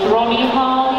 Ronnie Hall.